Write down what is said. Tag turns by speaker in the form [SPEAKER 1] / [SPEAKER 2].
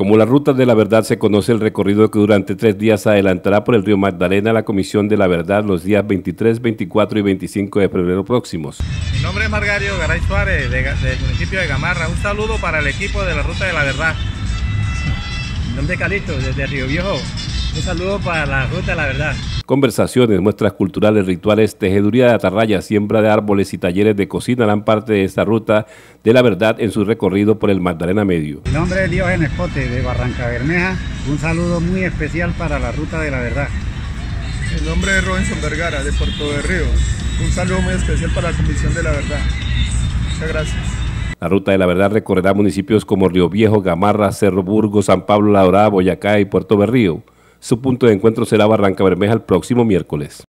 [SPEAKER 1] Como la Ruta de la Verdad se conoce el recorrido que durante tres días adelantará por el río Magdalena la Comisión de la Verdad los días 23, 24 y 25 de febrero próximos.
[SPEAKER 2] Mi nombre es Margario Garay Suárez, del municipio de Gamarra. Un saludo para el equipo de la Ruta de la Verdad. Mi nombre es Calito, desde Río Viejo. Un saludo para la Ruta de la Verdad.
[SPEAKER 1] Conversaciones, muestras culturales, rituales, tejeduría de atarraya, siembra de árboles y talleres de cocina harán parte de esta ruta de la verdad en su recorrido por el Magdalena Medio.
[SPEAKER 3] Mi nombre es Diógenes Pote de Barranca Bermeja. Un saludo muy especial para la Ruta de la Verdad.
[SPEAKER 4] Mi nombre es Robinson Vergara de Puerto de Río. Un saludo muy especial para la Comisión de la Verdad. Muchas gracias.
[SPEAKER 1] La Ruta de la Verdad recorrerá municipios como Río Viejo, Gamarra, Cerro Burgo, San Pablo, La Dorada, Boyacá y Puerto Berrío. Su punto de encuentro será Barranca Bermeja el próximo miércoles.